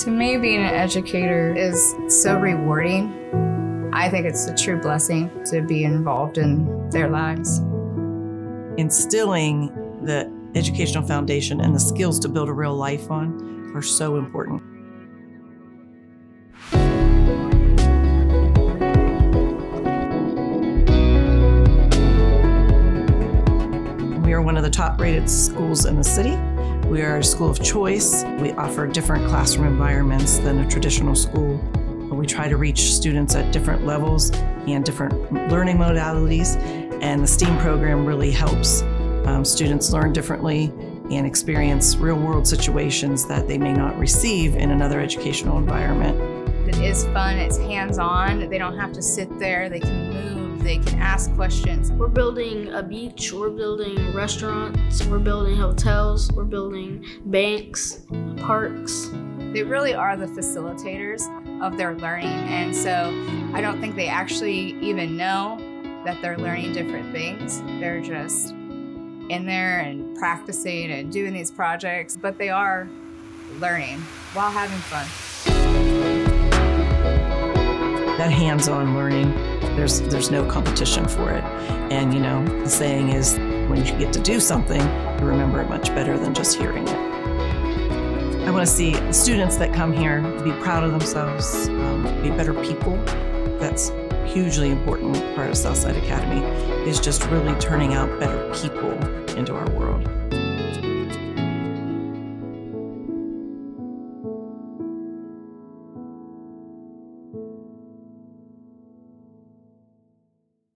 To me, being an educator is so rewarding. I think it's a true blessing to be involved in their lives. Instilling the educational foundation and the skills to build a real life on are so important. We are one of the top rated schools in the city. We are a school of choice. We offer different classroom environments than a traditional school. We try to reach students at different levels and different learning modalities, and the STEAM program really helps um, students learn differently and experience real world situations that they may not receive in another educational environment. It is fun, it's hands on, they don't have to sit there, they can move, they can ask questions. We're building a beach, we're building restaurants, we're building hotels, we're building banks, parks. They really are the facilitators of their learning, and so I don't think they actually even know that they're learning different things. They're just in there and practicing and doing these projects, but they are learning while having fun. That hands-on learning, there's there's no competition for it. And you know, the saying is when you get to do something, you remember it much better than just hearing it. I want to see students that come here be proud of themselves, um, be better people. That's hugely important part of Southside Academy is just really turning out better people into our world.